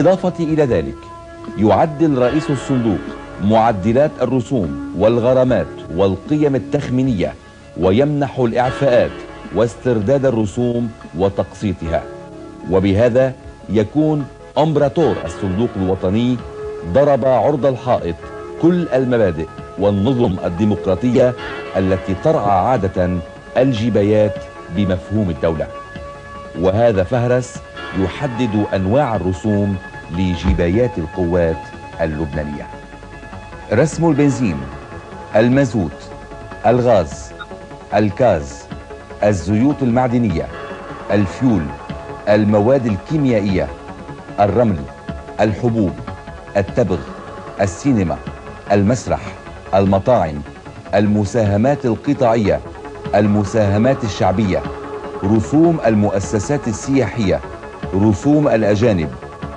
بالإضافة إلى ذلك يعدل رئيس الصندوق معدلات الرسوم والغرامات والقيم التخمينية ويمنح الإعفاءات واسترداد الرسوم وتقسيطها. وبهذا يكون أمبراطور الصندوق الوطني ضرب عرض الحائط كل المبادئ والنظم الديمقراطية التي ترعى عادة الجبايات بمفهوم الدولة. وهذا فهرس يحدد أنواع الرسوم لجبايات القوات اللبنانية. رسم البنزين المازوت الغاز الكاز الزيوت المعدنية الفيول المواد الكيميائية الرمل الحبوب التبغ السينما المسرح المطاعم المساهمات القطاعية المساهمات الشعبية رسوم المؤسسات السياحية رسوم الأجانب.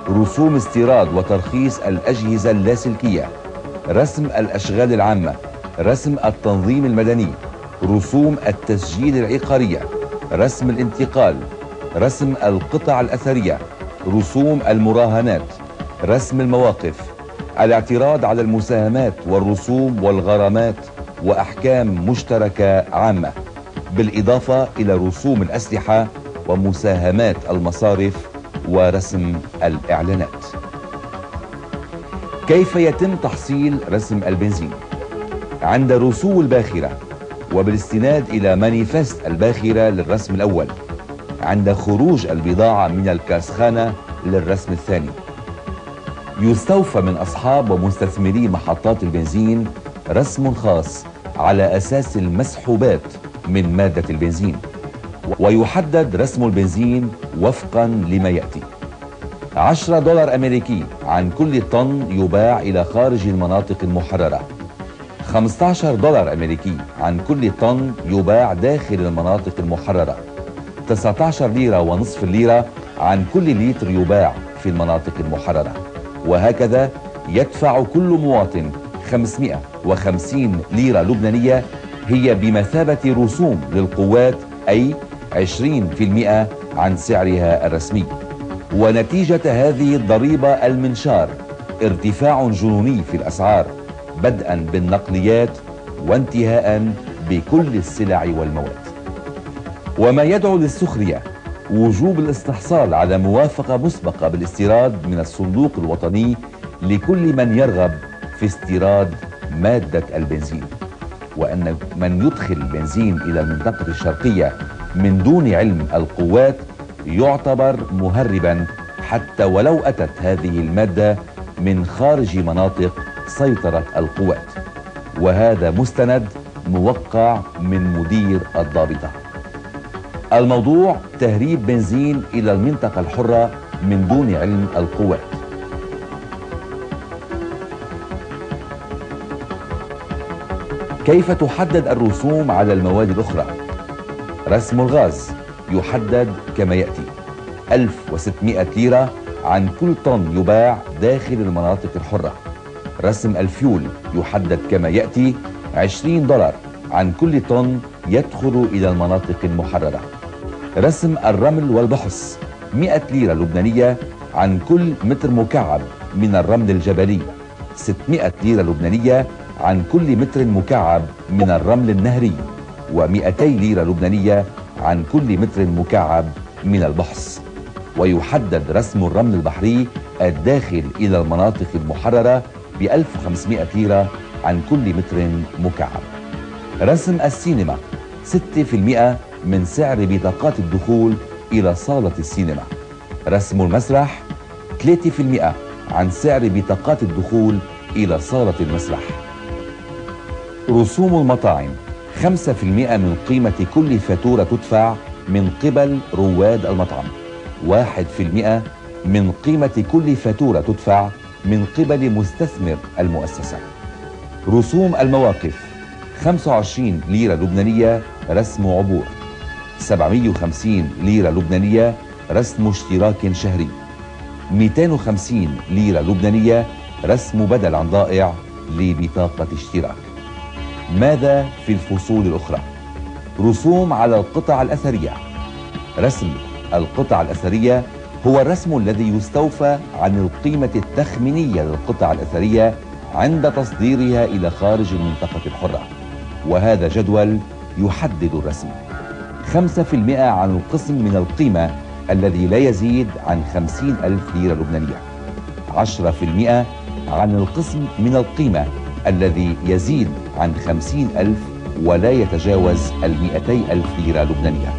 رسوم استيراد وترخيص الأجهزة اللاسلكية. رسم الأشغال العامة. رسم التنظيم المدني. رسوم التسجيل العقارية. رسم الانتقال. رسم القطع الأثرية. رسوم المراهنات. رسم المواقف. الاعتراض على المساهمات والرسوم والغرامات وأحكام مشتركة عامة. بالإضافة إلى رسوم الأسلحة ومساهمات المصارف ورسم الإعلانات. كيف يتم تحصيل رسم البنزين؟ عند رسو الباخرة وبالاستناد إلى مانيفست الباخرة للرسم الأول عند خروج البضاعة من الكاسخانة للرسم الثاني. يستوفى من أصحاب ومستثمري محطات البنزين رسم خاص على أساس المسحوبات من مادة البنزين. ويحدد رسم البنزين وفقا لما يأتي. 10 دولار أمريكي عن كل طن يباع إلى خارج المناطق المحررة. 15 دولار أمريكي عن كل طن يباع داخل المناطق المحررة. 19 ليرة ونصف الليرة عن كل لتر يباع في المناطق المحررة. وهكذا يدفع كل مواطن 550 ليرة لبنانية هي بمثابة رسوم للقوات أي 20% عن سعرها الرسمي. ونتيجة هذه الضريبة المنشار ارتفاع جنوني في الأسعار بدءا بالنقليات وانتهاء بكل السلع والمواد. وما يدعو للسخرية وجوب الاستحصال على موافقة مسبقة بالاستيراد من الصندوق الوطني لكل من يرغب في استيراد مادة البنزين. وأن من يدخل البنزين إلى المنطقة الشرقية من دون علم القوات يعتبر مهربا حتى ولو أتت هذه المادة من خارج مناطق سيطرة القوات. وهذا مستند موقع من مدير الضابطة. الموضوع تهريب بنزين إلى المنطقة الحرة من دون علم القوات. كيف تحدد الرسوم على المواد الأخرى؟ رسم الغاز يحدد كما يأتي. 1600 ليرة عن كل طن يباع داخل المناطق الحرة. رسم الفيول يحدد كما يأتي 20 دولار عن كل طن يدخل إلى المناطق المحررة. رسم الرمل والبحص 100 ليرة لبنانية عن كل متر مكعب من الرمل الجبلي. 600 ليرة لبنانية عن كل متر مكعب من الرمل النهري. و200 ليرة لبنانية عن كل متر مكعب من البحص ويحدد رسم الرمل البحري الداخل إلى المناطق المحررة ب 1500 ليرة عن كل متر مكعب. رسم السينما 6% من سعر بطاقات الدخول إلى صالة السينما. رسم المسرح 3% عن سعر بطاقات الدخول إلى صالة المسرح. رسوم المطاعم 5% من قيمة كل فاتورة تدفع من قبل رواد المطعم. 1% من قيمة كل فاتورة تدفع من قبل مستثمر المؤسسة. رسوم المواقف 25 ليرة لبنانية رسم عبور. 750 ليرة لبنانية رسم اشتراك شهري. 250 ليرة لبنانية رسم بدل عن ضائع لبطاقة اشتراك. ماذا في الفصول الأخرى؟ رسوم على القطع الأثرية. رسم القطع الأثرية هو الرسم الذي يستوفى عن القيمة التخمينية للقطع الأثرية عند تصديرها إلى خارج المنطقة الحرة. وهذا جدول يحدد الرسم. 5% عن القسم من القيمة الذي لا يزيد عن 50 ألف ليرة لبنانية. 10% عن القسم من القيمة الذي يزيد عن 50 ألف ولا يتجاوز ال 200 ألف ليرة لبنانية.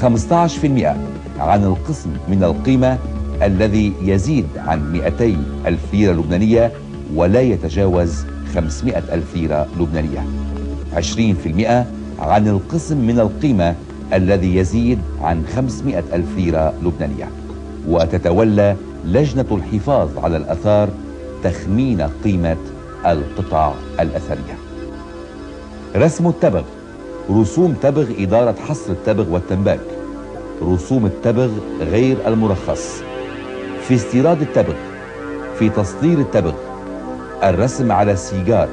15% عن القسم من القيمة الذي يزيد عن 200 ألف ليرة لبنانية ولا يتجاوز 500 ألف ليرة لبنانية. 20% عن القسم من القيمة الذي يزيد عن 500 ألف ليرة لبنانية. وتتولى لجنة الحفاظ على الأثار تخمين قيمة القطع الأثرية. رسم التبغ. رسوم تبغ إدارة حصر التبغ والتنباك. رسوم التبغ غير المرخص. في استيراد التبغ. في تصدير التبغ. الرسم على السيجار.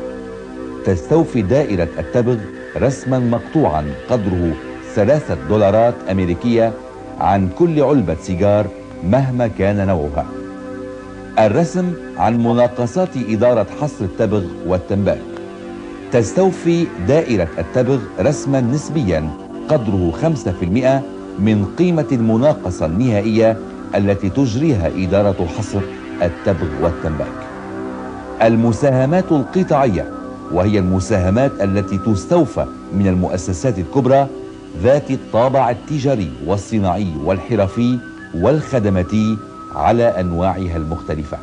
تستوفي دائرة التبغ رسما مقطوعا قدره ثلاثة دولارات أمريكية عن كل علبة سيجار مهما كان نوعها. الرسم عن مناقصات إدارة حصر التبغ والتنباك تستوفي دائرة التبغ رسما نسبيا قدره 5% من قيمة المناقصة النهائية التي تجريها إدارة حصر التبغ والتنباك المساهمات القطاعية وهي المساهمات التي تستوفى من المؤسسات الكبرى ذات الطابع التجاري والصناعي والحرفي والخدماتي على أنواعها المختلفة.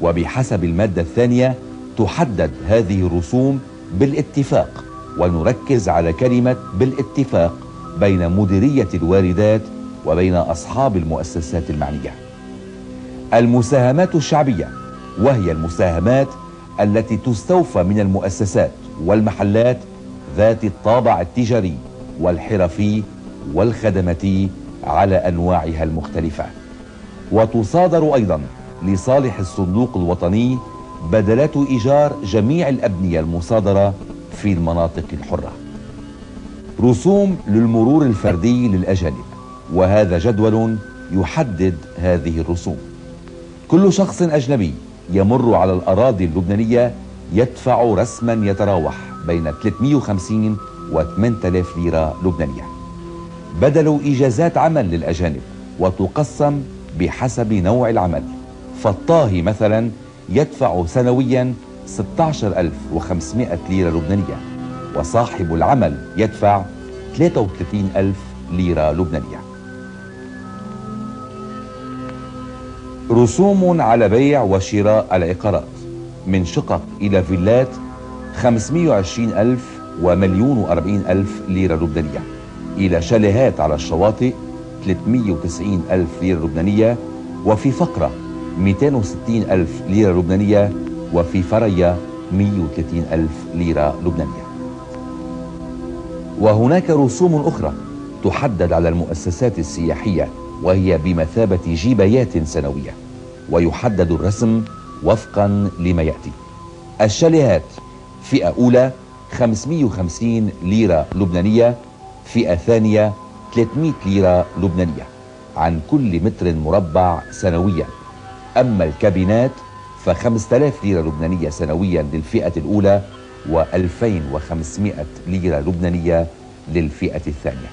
وبحسب المادة الثانية تحدد هذه الرسوم بالاتفاق ونركز على كلمة بالاتفاق بين مديرية الواردات وبين أصحاب المؤسسات المعنية. المساهمات الشعبية وهي المساهمات التي تستوفى من المؤسسات والمحلات ذات الطابع التجاري والحرفي والخدماتي على أنواعها المختلفة. وتصادر أيضا لصالح الصندوق الوطني بدلات إيجار جميع الأبنية المصادرة في المناطق الحرة. رسوم للمرور الفردي للأجانب وهذا جدول يحدد هذه الرسوم. كل شخص أجنبي يمر على الأراضي اللبنانية يدفع رسما يتراوح بين 350 و 8000 ليرة لبنانية. بدل إجازات عمل للأجانب وتقسم بحسب نوع العمل. فالطاهي مثلا يدفع سنويا 16500 ليرة لبنانية وصاحب العمل يدفع 33000 ليرة لبنانية. رسوم على بيع وشراء العقارات من شقق إلى فيلات 520 ألف ومليون وأربعين ألف ليرة لبنانية. إلى شاليهات على الشواطئ 390 ألف ليرة لبنانية وفي فقرة 260 ألف ليرة لبنانية وفي فريا 130 ألف ليرة لبنانية. وهناك رسوم أخرى تحدد على المؤسسات السياحية وهي بمثابة جيبيات سنوية ويحدد الرسم وفقا لما يأتي. الشاليهات فئة أولى 550 ليرة لبنانية فئة ثانية 300 ليرة لبنانية عن كل متر مربع سنويا. أما الكابينات ف 5000 ليرة لبنانية سنويا للفئة الأولى و 2500 ليرة لبنانية للفئة الثانية.